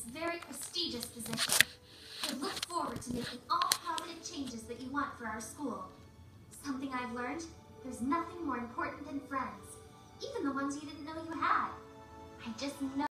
this very prestigious position. I look forward to making all positive changes that you want for our school. Something I've learned, there's nothing more important than friends. Even the ones you didn't know you had. I just know